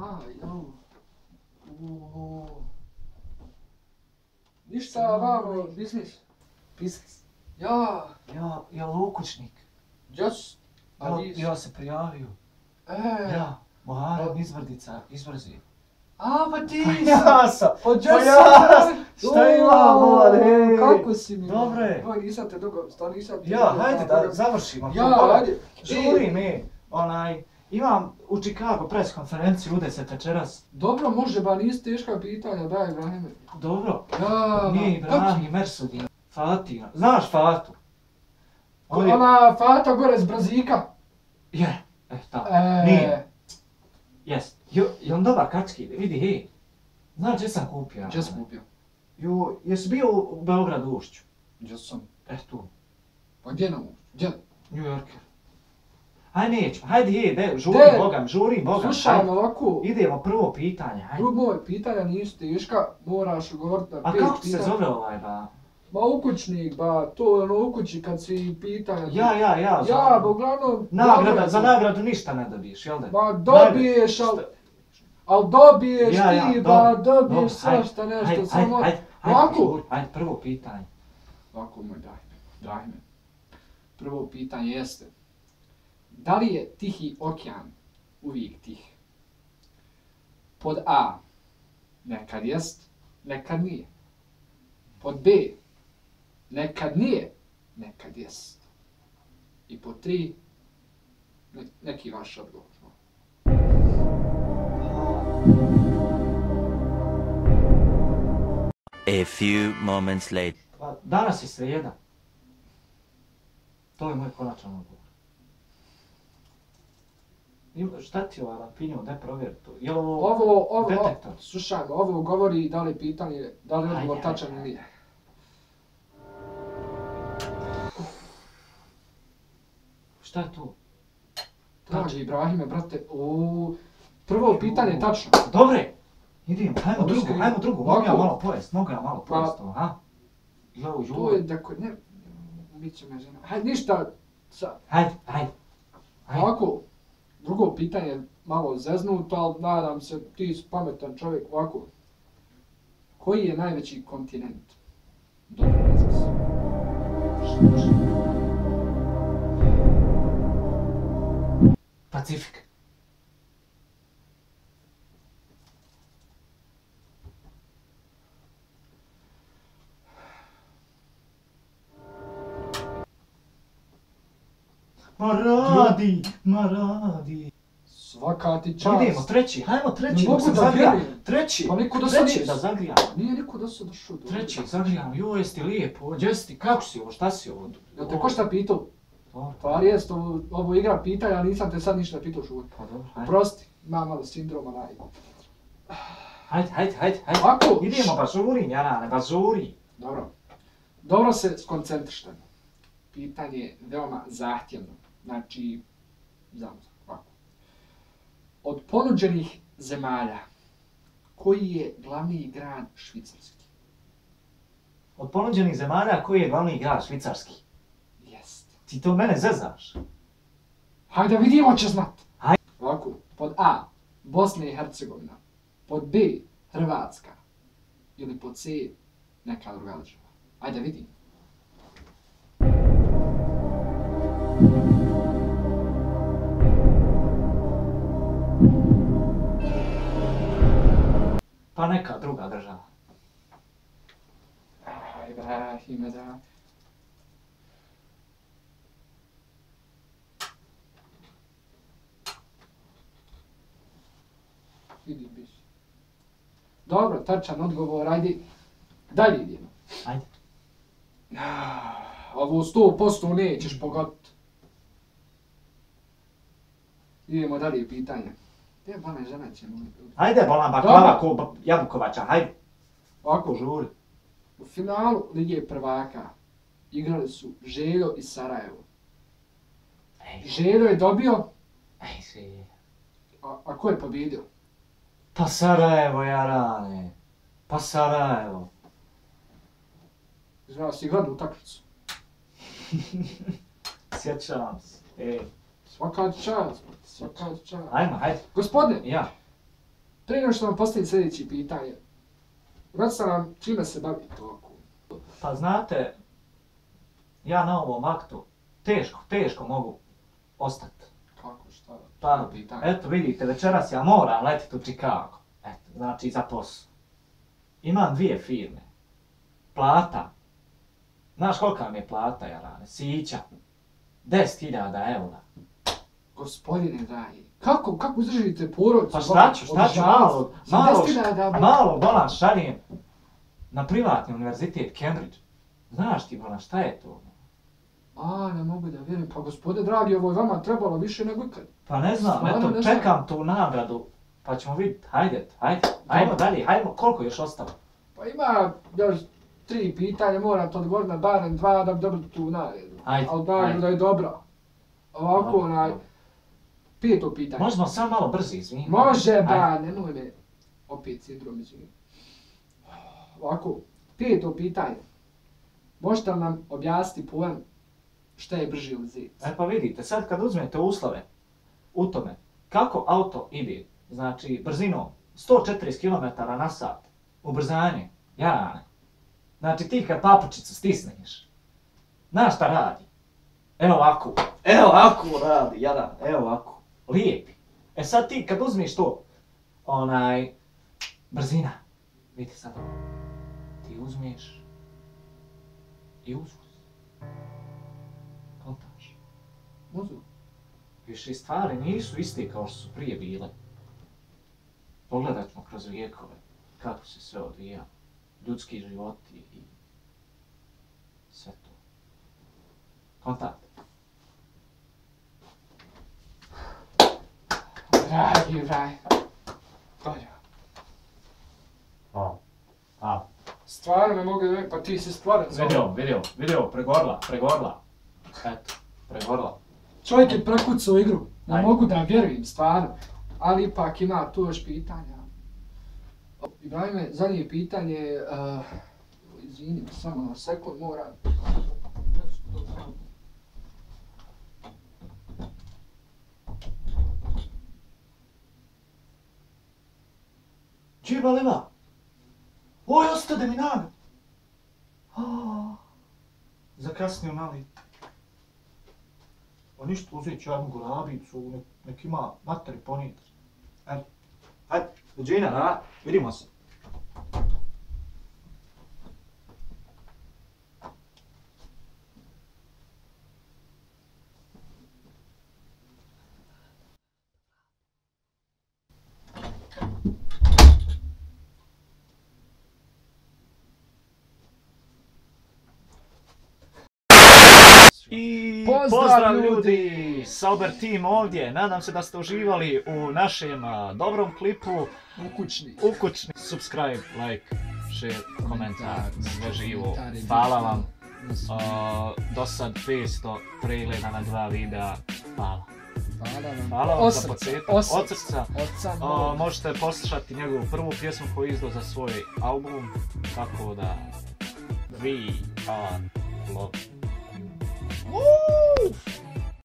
Aha, jo. Uuu. Ništa vamo, biznis. Biznis. Ja, Ja, ja lukućnik. just. Ja, ja se prijavio. E, Ja, Moharam izvrdica, izvrzi. a pa ti Pa ja sam. Pa Pa ja, šta O, imam, mlade? Kako si mi? Dobro je. Oj, nisam te dugo, stvarno nisam te Ja, dugo- hajde da završimo. Ja, hajde. Žuri mi, onaj, imam u Chicago pres konferenciju u 10 večeras. Dobro, može, ba nisi teška pitanja, daj, Ibrahime. Dobro, Ja, nije Ibrahim Mersudin. Fatina. Znaš Fatu? On je... Ona Fata gore iz Brazika. Je, e, ta. E, Nije. Jes. Jo, je on dobar kački, vidi, hej. Znaš gdje sam kupio? Gdje sam kupio? Jo, jesi bio u Beogradu Ušću? Gdje sam? E, tu. Pa gdje na ušću? Gdje? New Yorker. Aj neću, hajde je, de, žuri De. Bogam, žuri Bogam. Slušaj, ovako, Idemo prvo pitanje, hajde. Drugo moje pitanja nisu teška, moraš govoriti na A pet kako se zove ovaj, ba? Ma ukućnik, ba, to je ono ukući kad svi pitanja. Ja, ja, ja. za- Ja, ba, uglavnom... Nagrada, za nagradu ništa ne dobiješ, jel da? Ma dobiješ, al, al dobiješ Ja, ja, ti, ba, dobiješ hajde, svašta nešto, Hajde, samo... hajde, hajde, hajde, hajde, prvo pitanje. Ovako, moj daj, daj me. Prvo pitanje jeste, da li je Tihi okean uvijek tih? Pod A, nekad jest, nekad nije. Pod B, nekad nije, nekad jest. I pod tri, ne, neki vaš odgovor. A few moments later. Pa, danas je srijeda. To je moj konačan odgovor. Šta ti ova lapinja, daj provjeri to. Je ovo... Ovo, ovo, Detektor. slušaj, ovo govori da li je pitanje, da li je odgovor tačan ili nije. Šta je to? Traži Ibrahime, brate, o, prvo pitanje je tačno. Dobre! Idemo, hajmo ste vi- hajmo drugu. Mogu ja malo pojest, mogu ja malo Pa- pojest ovo, ha? Jo, To je jo. da ko, ne, bit će me žena. Hajde, ništa, sa, Hajde, hajde. Hajde. ovako, drugo pitanje malo zeznuto, ali nadam se, ti si pametan čovjek, ovako. Koji je najveći kontinent? Dobro, ne znam se. Pacifik. Ma radi, ma radi. Svaka ti čast. Idemo, treći, hajmo treći, Ne dok mogu se da zagrija. Treći, Pa niko do sad treći da zagrijam. Nije niko do sada došao do Treći, zagrijam, joj, jesi ti lijepo, gdje si ti, kako si ovo, šta si ovo? Jel te ko šta pitao? Pa jest, ovo, ovo igra pitanja, ali nisam te sad ništa pitao šuvat. pa dobro, hajde. Prosti, ima malo sindroma naj. Hajde, hajde, hajde, hajde. Ovako, Idemo, pa žuri, Jarane, pa žuri. Dobro. Dobro se skoncentrište. Pitanje je veoma zahtjevno. Znači, zamuzak, ovako. Od ponuđenih zemalja, koji je glavni grad švicarski? Od ponuđenih zemalja, koji je glavni grad švicarski? Jest. Ti to mene zezaš? Hajde vidimo će znat. Hajde. Ovako, pod A, Bosna i Hercegovina. Pod B, Hrvatska. Ili pod C, neka druga država. Ajde vidim. Pa neka druga država. Aj, Ibrahime, da. Vidi biš. Dobro, tačan odgovor, ajde. Dalje idemo. Ajde. Ovo 100% nećeš pogoditi. Idemo dalje pitanje. Gdje je bane žena će mi... Ajde, bolan baklava ko Jabukovača, hajde. Ovako, Žuri. u finalu Lige prvaka igrali su Željo i Sarajevo. Ej, Željo je dobio, ej, si. a, a ko je pobjedio? Pa Sarajevo, Jarane. Pa Sarajevo. Znao si gledao utakmicu. Sjećam se. Ej, Svaka čast, svaka čast. ajmo, hajde. Gospodine, Ja. Prije nego što vam postavim sljedeće pitanje, recite nam čime se bavite ovako. Pa znate, ja na ovom aktu teško, teško mogu ostati. Kako, šta? Pa, pitanje. eto vidite, večeras ja moram letiti u Chicago. Eto, znači za posao. Imam dvije firme. Plata. Znaš kolika mi je plata, Jarane? Sića. 10.000 eura. Gospodine dragi, kako, kako izdržite porodicu? Pa šta ću, šta ću, malo, malo, malo bolan šaljem na privatni univerzitet Cambridge. Znaš ti, bolan, šta je to? A, ne mogu da vjerujem. Pa gospode dragi, ovo je vama trebalo više nego ikad. Pa ne znam, Stvarno eto, ne znam. čekam tu nagradu, pa ćemo vidjeti, hajde, hajde, hajmo dalje, hajmo, koliko još ostalo? Pa ima još tri pitanja, morate odgovoriti na barem dva da bi dobili tu naredu. Ajde, Ali da, je dobra. Ovako, Dobro, onaj, dobro. Peto pitanje. Možemo samo malo brzi, izvini. Može, Ajde. ba, nemoj me. Opet sindrom, izvini. Ovako, peto pitanje. Možete li nam objasniti pojam šta je brži od zec? E pa vidite, sad kad uzmete uslove u tome, kako auto ide, znači brzinom 140 km na sat, ubrzanje, jarane. Znači ti kad papučicu stisneš, znaš šta radi? Evo ovako, evo ovako radi, jaran, evo ovako, lijepi. E sad ti kad uzmeš to, onaj, brzina, vidi sad ovo, ti uzmeš i uzvuz. Kontaš. Uzvuz. Više stvari nisu iste kao što su prije bile. Pogledat ćemo kroz vijekove kako se sve odvija. Ljudski životi i sve to. Kontakt. Dragi, dragi. Dođe. A, a. Stvarno ne mogu da pa ti si stvaran. ovo. Vidio, vidio, vidio, pregorla, pregorla. Eto, pregorla. Čovjek je prekucao igru. Ne Ajde. mogu da vjerujem, stvarno. Ali ipak ima tu još pitanja. Ibrahime, zadnje pitanje, uh, izvini, samo na sekund, moram. Džiba leva! Oj, ostade mi naga! Oh, Zakasnio mali. O ništa, uzet ću jednu gulabicu, nek, nek ima materi ponijeti. Ajde, ajde, Luđina, a? Vidimo se. I Pozdrav, pozdrav, ljudi! Sauber Team ovdje. Nadam se da ste uživali u našem a, dobrom klipu. U kućni. Ukućni subscribe, like, share, komentar, sve živo. Hvala vam. A, do sad 500 pregleda na dva videa. Hvala. vam. Hvala vam za početak. od srca. Od možete poslušati njegovu prvu pjesmu koju je izdao za svoj album. Tako da... We are love.